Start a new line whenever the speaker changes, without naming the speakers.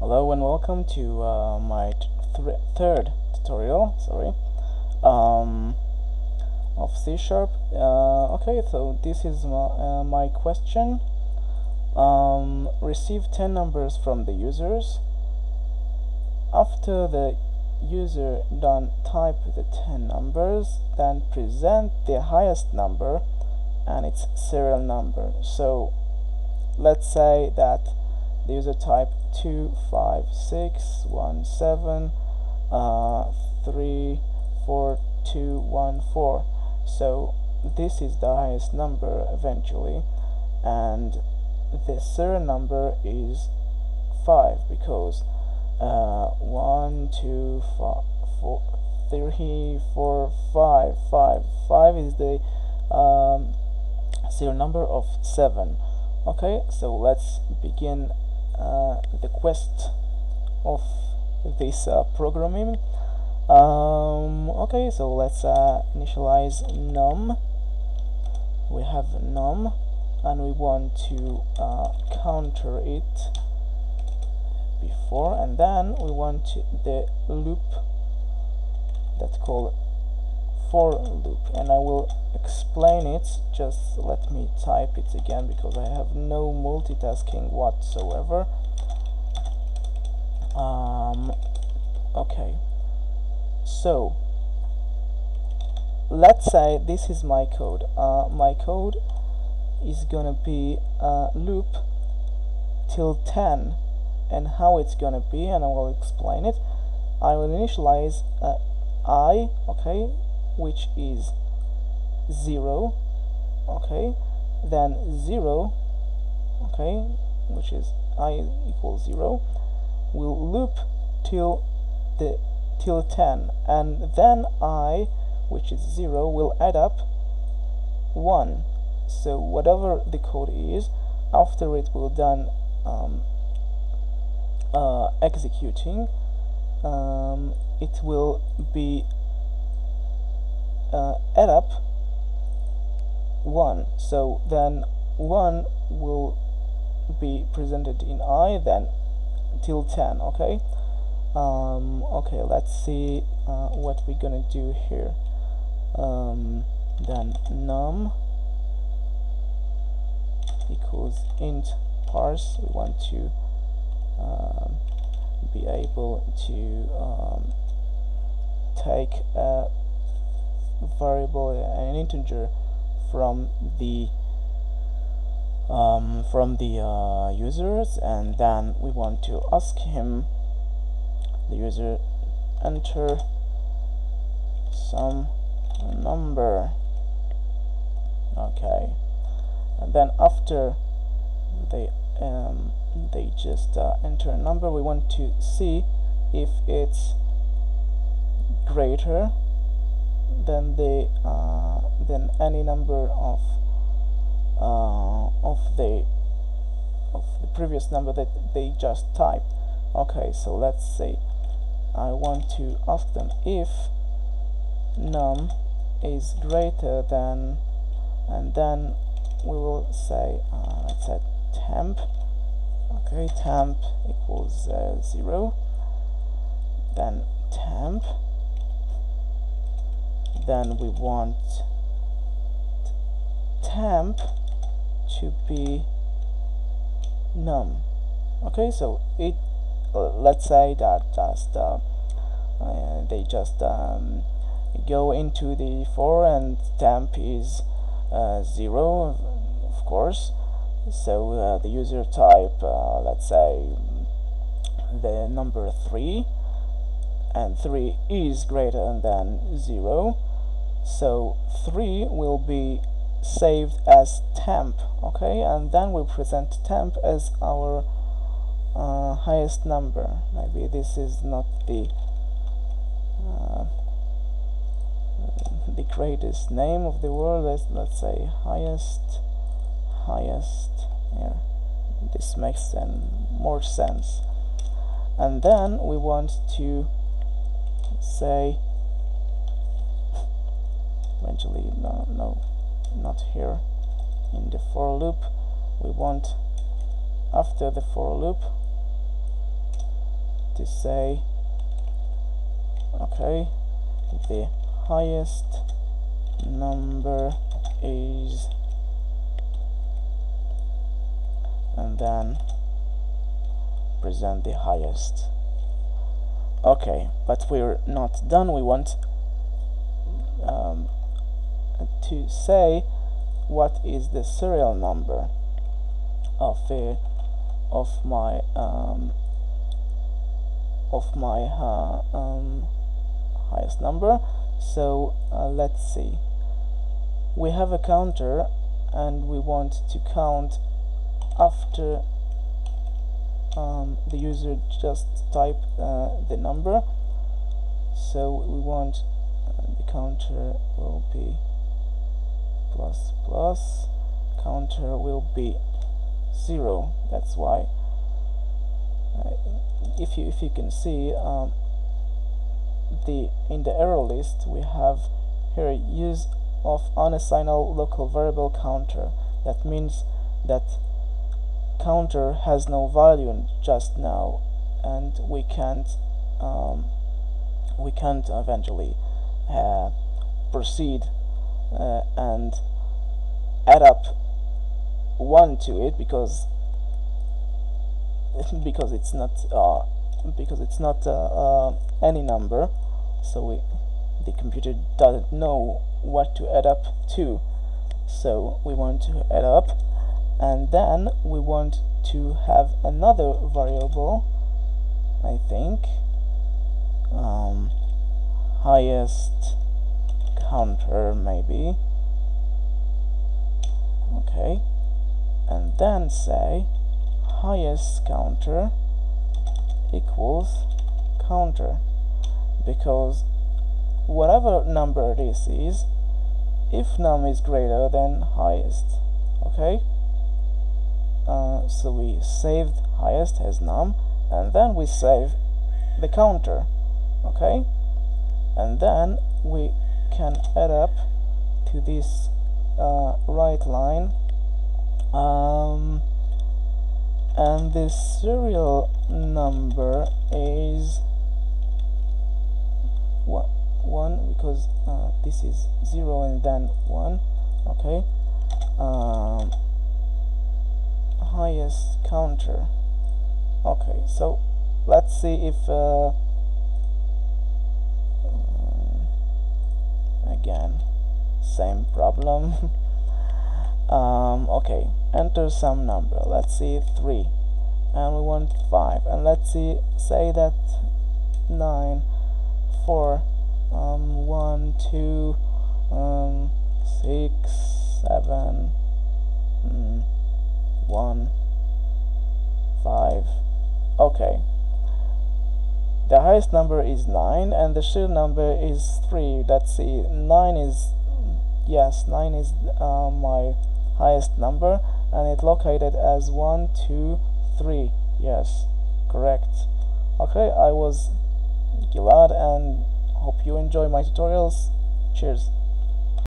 Hello and welcome to uh, my th third tutorial, sorry, um, of C Sharp. Uh, okay, so this is my, uh, my question. Um, receive 10 numbers from the users. After the user done type the 10 numbers, then present the highest number and its serial number. So let's say that the user type 25617 uh, 34214 so this is the highest number eventually and the serial number is 5 because uh, 1 2 5 4 3 4 5 5 5 is the um, serial number of 7 okay so let's begin the quest of this uh, programming. Um, okay so let's uh, initialize num. We have num and we want to uh, counter it before and then we want the loop that's called for loop and I will explain it. Just let me type it again because I have no multitasking whatsoever. Um, okay. So let's say this is my code. Uh, my code is gonna be a loop till 10 and how it's gonna be and I will explain it. I will initialize uh, i okay which is 0 okay then 0 okay which is i equals 0 will loop till the till 10 and then i which is 0 will add up 1 so whatever the code is after it will done um, uh, executing um, it will be uh, add up 1 so then 1 will be presented in i then till 10 okay? Um, okay let's see uh, what we're gonna do here. Um, then num equals int parse. We want to um, be able to um, take a variable an integer from the um, from the uh, users and then we want to ask him the user enter some number. Okay. And then after they um, they just uh, enter a number we want to see if it's greater than the uh, than any number of uh, of the of the previous number that they just typed. Okay so let's say I want to ask them if num is greater than and then we will say uh, let's say temp. Okay temp equals uh, 0 then temp then we want temp to be num. Okay so it let's say that just uh, uh, they just um, go into the for and temp is uh, zero of course. So uh, the user type uh, let's say the number 3 and 3 is greater than 0 so 3 will be saved as temp okay? And then we'll present temp as our uh, highest number. Maybe this is not the uh, the greatest name of the world. Let's, let's say highest highest. Here this makes then more sense. And then we want to say? Eventually no no not here in the for loop. We want after the for loop to say okay the highest number is and then present the highest okay but we're not done. We want um, to say what is the serial number of a of my um, of my uh, um, highest number. So uh, let's see. We have a counter and we want to count after um, the user just type uh, the number. So we want uh, the counter will be plus plus. Counter will be zero. That's why. Uh, if you if you can see um, the in the error list we have here use of unassignable local variable counter. That means that counter has no value just now and we can't um, we can't eventually uh, proceed uh, and add up one to it because because it's not uh, because it's not uh, uh, any number. So we the computer doesn't know what to add up to. So we want to add up and then we want to have another variable I think um, highest counter maybe. Okay. And then say highest counter equals counter. Because whatever number this is if num is greater than highest okay uh, so we saved highest as num and then we save the counter okay? And then we can add up to this uh, right line um, and the serial number is one, one because uh, this is 0 and then 1 okay? Um, highest counter. Okay so let's see if uh, um, again same problem. Um, okay enter some number. Let's see 3 and we want 5 and let's see say that 9 4 um, 1 2 um, 6 7 mm, 1 5 okay. The highest number is 9 and the serial number is 3 let's see. 9 is yes 9 is uh, my highest number and it located as 1 2 3 yes. Correct. Okay I was Gilad and hope you enjoy my tutorials. Cheers